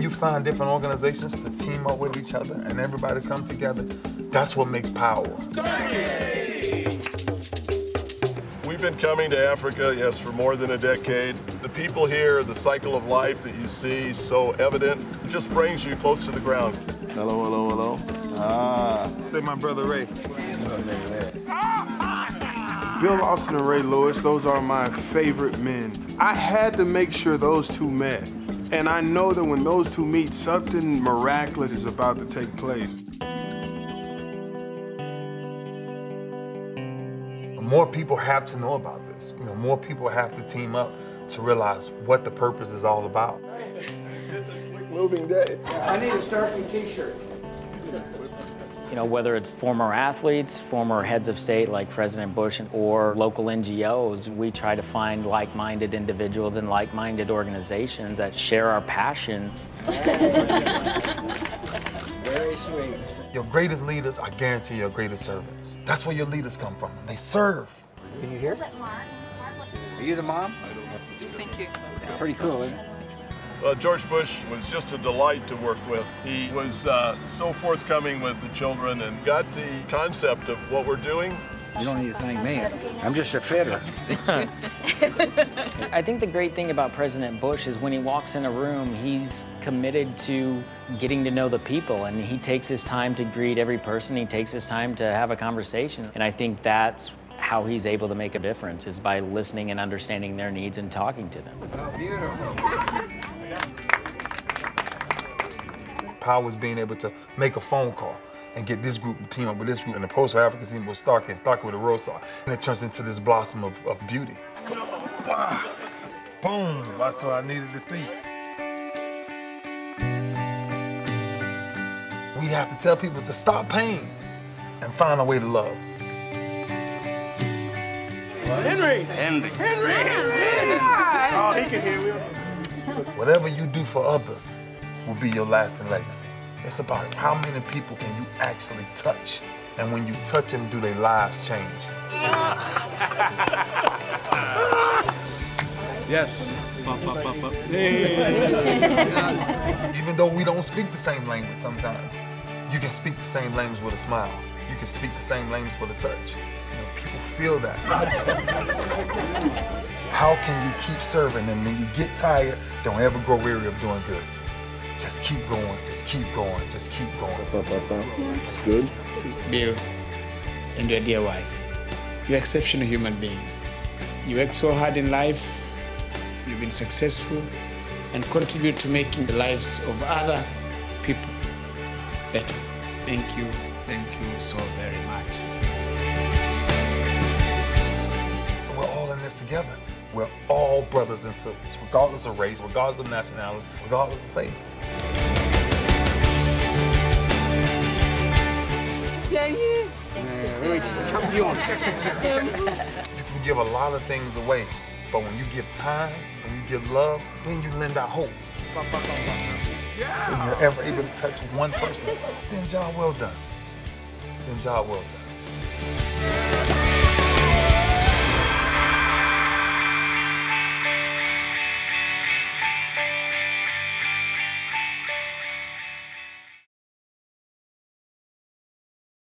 when you find different organizations to team up with each other and everybody come together, that's what makes power. We've been coming to Africa, yes, for more than a decade. The people here, the cycle of life that you see so evident, just brings you close to the ground. Hello, hello, hello. Ah. Say my brother Ray. Bill Austin and Ray Lewis, those are my favorite men. I had to make sure those two met. And I know that when those two meet, something miraculous is about to take place. More people have to know about this. You know, more people have to team up to realize what the purpose is all about. It's a quick moving day. I need a Starkey t-shirt. You know, whether it's former athletes, former heads of state like President Bush, or local NGOs, we try to find like-minded individuals and like-minded organizations that share our passion. Very sweet. Your greatest leaders, I guarantee your greatest servants. That's where your leaders come from. They serve. Are you here? Are you the mom? Thank you. Pretty cool, isn't it? Uh, George Bush was just a delight to work with. He was uh, so forthcoming with the children and got the concept of what we're doing. You don't need to thank me. I'm just a fitter. I think the great thing about President Bush is when he walks in a room, he's committed to getting to know the people and he takes his time to greet every person. He takes his time to have a conversation. And I think that's how he's able to make a difference is by listening and understanding their needs and talking to them. Oh, beautiful. Power is being able to make a phone call and get this group to team up with this group. And the Post for Africa team with Starkey and Starkey with a Rosar. And it turns into this blossom of, of beauty. Wow. Boom. That's what I needed to see. We have to tell people to stop pain and find a way to love. Henry! Henry! Henry! Oh, he can hear me. Whatever you do for others will be your lasting legacy. It's about how many people can you actually touch. And when you touch them, do their lives change? Yes. Even though we don't speak the same language sometimes, you can speak the same language with a smile. You can speak the same language with a touch. People feel that. How can you keep serving and when you get tired, don't ever grow weary of doing good? Just keep going, just keep going, just keep going. It's good. Bill and your dear wife. You're exceptional human beings. You work so hard in life, you've been successful, and contribute to making the lives of other people better. Thank you, thank you so very much. Brothers and sisters, regardless of race, regardless of nationality, regardless of faith. Champion. You can give a lot of things away, but when you give time, when you give love, then you lend out hope. If you're ever able to touch one person, then job well done. Then job well done.